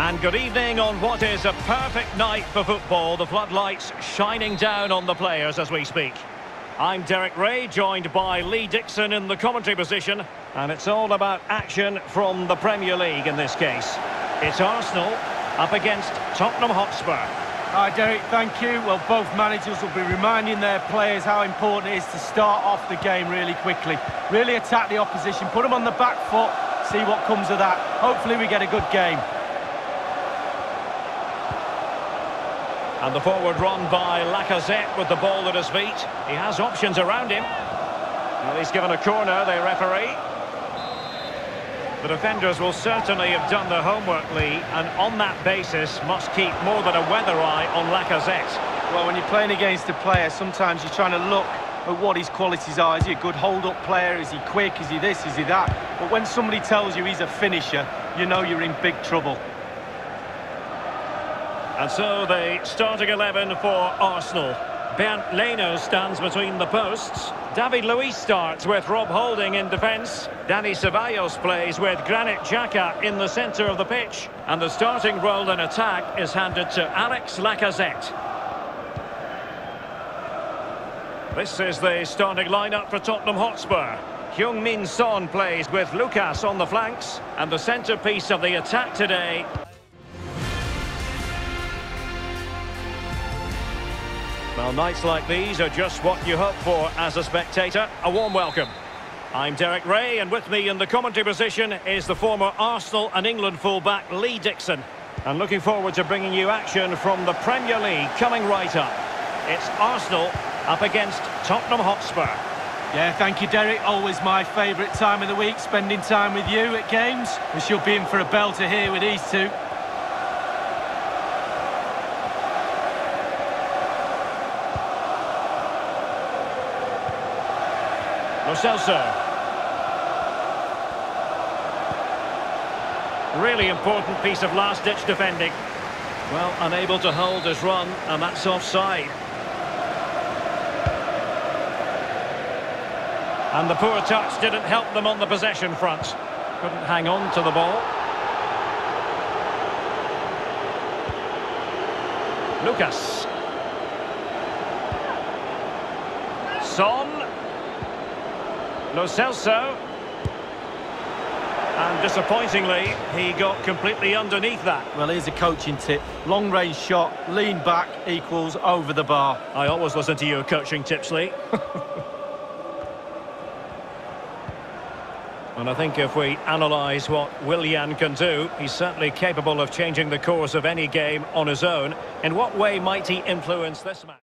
And good evening on what is a perfect night for football. The floodlights shining down on the players as we speak. I'm Derek Ray, joined by Lee Dixon in the commentary position. And it's all about action from the Premier League in this case. It's Arsenal up against Tottenham Hotspur. Hi Derek, thank you. Well, both managers will be reminding their players how important it is to start off the game really quickly. Really attack the opposition, put them on the back foot, see what comes of that. Hopefully we get a good game. And the forward run by Lacazette with the ball at his feet. He has options around him. Well, he's given a corner, the referee. The defenders will certainly have done their homework, Lee, and on that basis must keep more than a weather eye on Lacazette. Well, when you're playing against a player, sometimes you're trying to look at what his qualities are. Is he a good hold-up player? Is he quick? Is he this? Is he that? But when somebody tells you he's a finisher, you know you're in big trouble. And so the starting 11 for Arsenal. Bernd Leno stands between the posts. David Luiz starts with Rob Holding in defence. Dani Ceballos plays with Granit Xhaka in the centre of the pitch. And the starting role in attack is handed to Alex Lacazette. This is the starting lineup for Tottenham Hotspur. Heung-Min Son plays with Lucas on the flanks. And the centrepiece of the attack today Well, nights like these are just what you hope for as a spectator. A warm welcome. I'm Derek Ray, and with me in the commentary position is the former Arsenal and England fullback Lee Dixon. And looking forward to bringing you action from the Premier League coming right up. It's Arsenal up against Tottenham Hotspur. Yeah, thank you, Derek. Always my favourite time of the week, spending time with you at games. We should be in for a belter here with these two. Lo Celso. Really important piece of last-ditch defending. Well, unable to hold his run, and that's offside. And the poor touch didn't help them on the possession front. Couldn't hang on to the ball. Lucas. Son. Lo Celso. And disappointingly, he got completely underneath that. Well, here's a coaching tip. Long-range shot, lean back equals over the bar. I always listen to your coaching tips, Lee. and I think if we analyse what Willian can do, he's certainly capable of changing the course of any game on his own. In what way might he influence this match?